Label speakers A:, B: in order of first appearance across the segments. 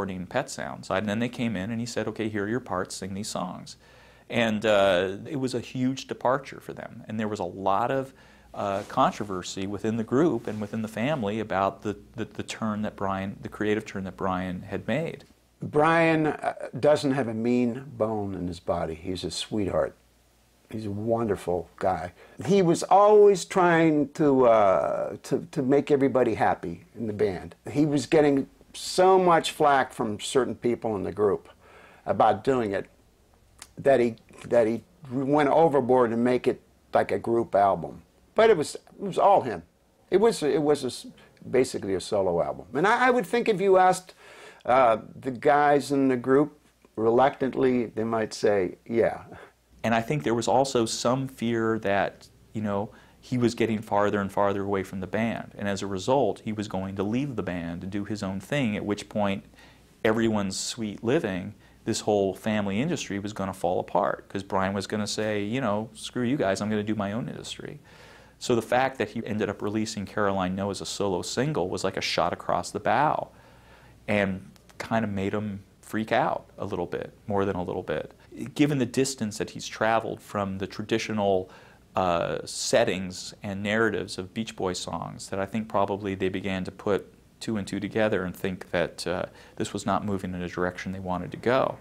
A: recording Pet Sounds. And then they came in and he said, okay, here are your parts, sing these songs. And uh, it was a huge departure for them. And there was a lot of uh, controversy within the group and within the family about the, the, the, turn that Brian, the creative turn that Brian had made.
B: Brian uh, doesn't have a mean bone in his body. He's a sweetheart. He's a wonderful guy. He was always trying to, uh, to, to make everybody happy in the band. He was getting so much flack from certain people in the group about doing it that he, that he went overboard to make it like a group album. But it was, it was all him. It was, it was a, basically a solo album. And I, I would think if you asked uh, the guys in the group, reluctantly, they might say, yeah.
A: And I think there was also some fear that, you know, he was getting farther and farther away from the band. And as a result, he was going to leave the band and do his own thing, at which point everyone's sweet living, this whole family industry was going to fall apart because Brian was going to say, you know, screw you guys, I'm going to do my own industry. So the fact that he ended up releasing Caroline No as a solo single was like a shot across the bow and kind of made him freak out a little bit, more than a little bit. Given the distance that he's traveled from the traditional uh, settings and narratives of Beach Boy songs, that I think probably they began to put two and two together and think that uh, this was not moving in a direction they wanted to go.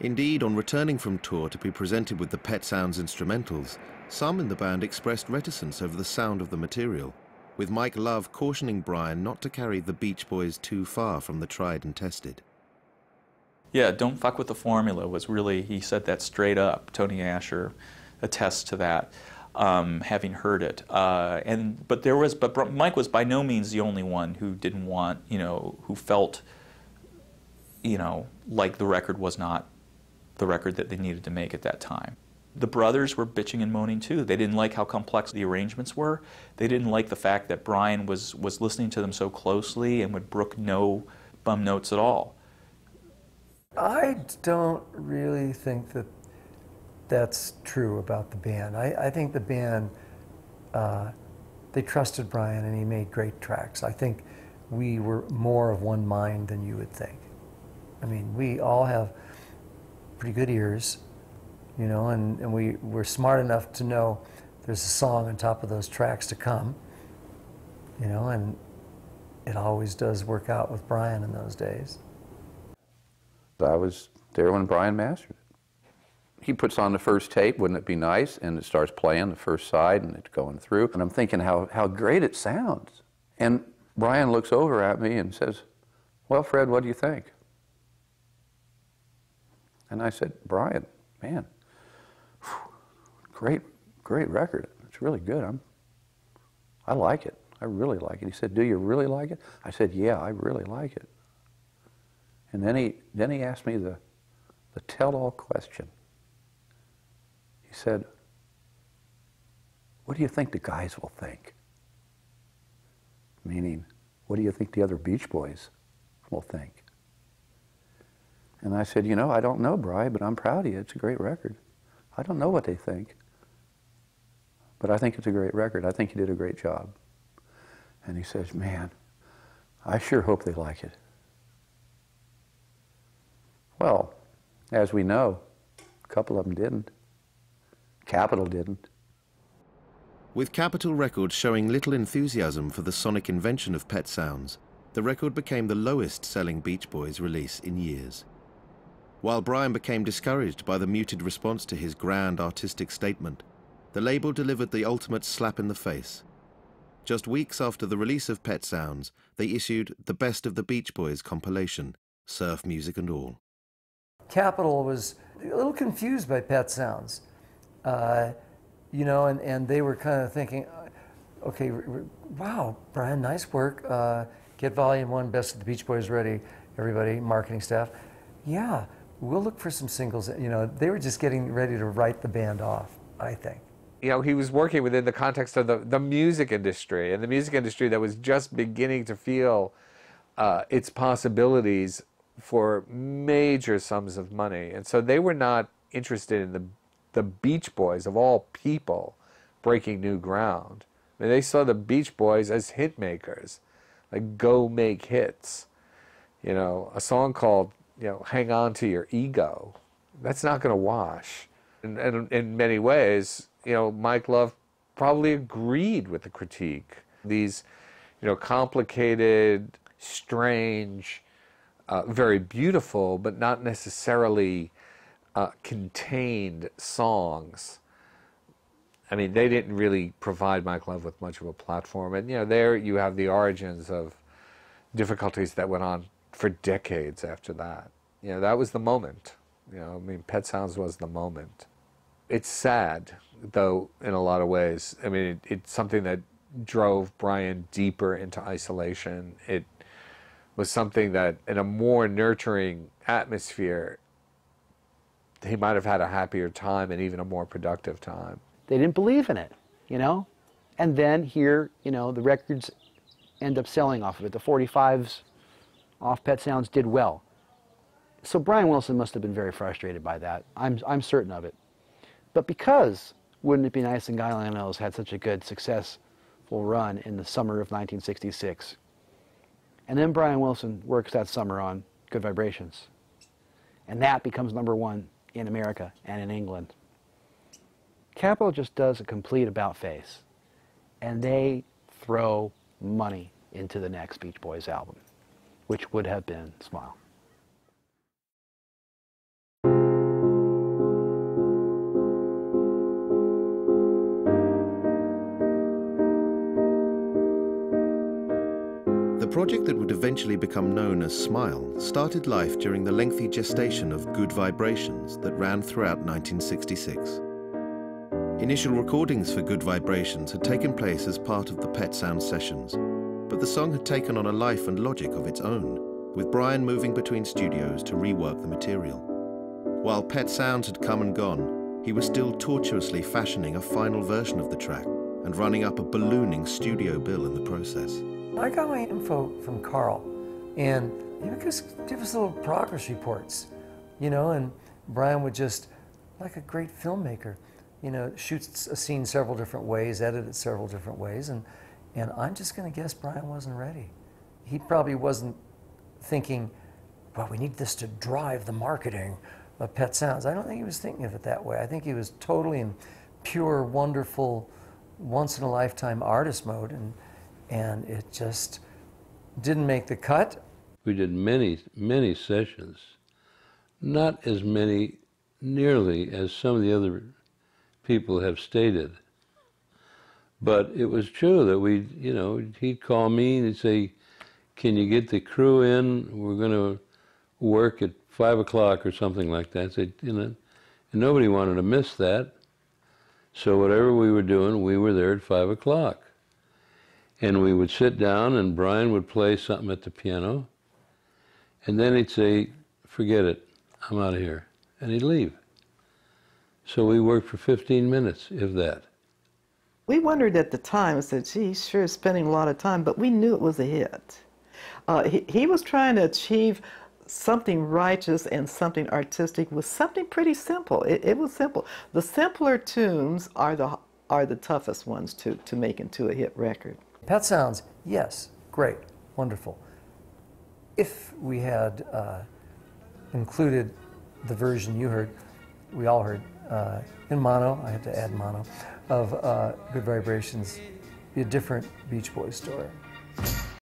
C: Indeed, on returning from tour to be presented with the Pet Sounds instrumentals, some in the band expressed reticence over the sound of the material, with Mike Love cautioning Brian not to carry the Beach Boys too far from the tried and tested.
A: Yeah, don't fuck with the formula was really, he said that straight up. Tony Asher attests to that, um, having heard it. Uh, and But there was, but Mike was by no means the only one who didn't want, you know, who felt, you know, like the record was not the record that they needed to make at that time. The brothers were bitching and moaning too. They didn't like how complex the arrangements were. They didn't like the fact that Brian was, was listening to them so closely and would brook no bum notes at all.
D: I don't really think that that's true about the band. I, I think the band, uh, they trusted Brian and he made great tracks. I think we were more of one mind than you would think. I mean, we all have pretty good ears, you know, and, and we, we're smart enough to know there's a song on top of those tracks to come, you know, and it always does work out with Brian in those days.
E: I was there when Brian mastered. He puts on the first tape, wouldn't it be nice? And it starts playing the first side and it's going through. And I'm thinking how, how great it sounds. And Brian looks over at me and says, Well, Fred, what do you think? And I said, Brian, man, great, great record. It's really good. I'm, I like it. I really like it. He said, Do you really like it? I said, Yeah, I really like it. And then he, then he asked me the, the tell-all question. He said, what do you think the guys will think? Meaning, what do you think the other Beach Boys will think? And I said, you know, I don't know, Bry, but I'm proud of you. It's a great record. I don't know what they think, but I think it's a great record. I think you did a great job. And he says, man, I sure hope they like it. Well, as we know, a couple of them didn't. Capitol didn't.
C: With Capitol Records showing little enthusiasm for the sonic invention of Pet Sounds, the record became the lowest selling Beach Boys release in years. While Brian became discouraged by the muted response to his grand artistic statement, the label delivered the ultimate slap in the face. Just weeks after the release of Pet Sounds, they issued the Best of the Beach Boys compilation, surf music and all.
D: Capitol was a little confused by Pet Sounds, uh, you know, and, and they were kind of thinking, uh, okay, wow, Brian, nice work. Uh, get volume one, Best of the Beach Boys ready, everybody, marketing staff. Yeah, we'll look for some singles. You know, they were just getting ready to write the band off, I think.
F: You know, he was working within the context of the, the music industry, and the music industry that was just beginning to feel uh, its possibilities for major sums of money. And so they were not interested in the, the Beach Boys, of all people, breaking new ground. I mean, they saw the Beach Boys as hit makers, like go make hits. You know, a song called, you know, Hang On to Your Ego, that's not going to wash. And, and in many ways, you know, Mike Love probably agreed with the critique. These, you know, complicated, strange, uh, very beautiful, but not necessarily uh, contained songs. I mean, they didn't really provide Mike Love with much of a platform. And, you know, there you have the origins of difficulties that went on for decades after that. You know, that was the moment. You know, I mean, Pet Sounds was the moment. It's sad, though, in a lot of ways. I mean, it, it's something that drove Brian deeper into isolation. It was something that, in a more nurturing atmosphere, he might have had a happier time and even a more productive time.
G: They didn't believe in it, you know? And then here, you know, the records end up selling off of it. The 45s off Pet Sounds did well. So Brian Wilson must have been very frustrated by that. I'm, I'm certain of it. But because Wouldn't It Be Nice and God Only Knows had such a good, successful run in the summer of 1966, and then Brian Wilson works that summer on Good Vibrations, and that becomes number one in America and in England. Capitol just does a complete about face, and they throw money into the next Beach Boys album, which would have been Smile.
C: Project that would eventually become known as Smile started life during the lengthy gestation of Good Vibrations that ran throughout 1966. Initial recordings for Good Vibrations had taken place as part of the Pet Sound sessions, but the song had taken on a life and logic of its own, with Brian moving between studios to rework the material. While Pet Sounds had come and gone, he was still tortuously fashioning a final version of the track and running up a ballooning studio bill in the process.
D: I got my info from Carl, and he would just give us little progress reports, you know, and Brian would just, like a great filmmaker, you know, shoots a scene several different ways, edit it several different ways, and, and I'm just going to guess Brian wasn't ready. He probably wasn't thinking, well, we need this to drive the marketing of Pet Sounds. I don't think he was thinking of it that way. I think he was totally in pure, wonderful, once in a lifetime artist mode, and, and it just didn't make the cut.
H: We did many, many sessions, not as many nearly as some of the other people have stated. But it was true that we, you know, he'd call me and he'd say, Can you get the crew in? We're going to work at five o'clock or something like that. Said, you know, and nobody wanted to miss that. So whatever we were doing, we were there at five o'clock. And we would sit down and Brian would play something at the piano. And then he'd say, Forget it, I'm out of here. And he'd leave. So we worked for 15 minutes, if that.
I: We wondered at the time, I said, gee, sure is spending a lot of time, but we knew it was a hit. Uh, he, he was trying to achieve something righteous and something artistic with something pretty simple. It, it was simple. The simpler tunes are the, are the toughest ones to, to make into a hit record.
D: Pet Sounds, yes, great, wonderful. If we had uh, included the version you heard, we all heard, uh, in mono, I had to add mono, of uh, Good Vibrations, be a different Beach Boys story.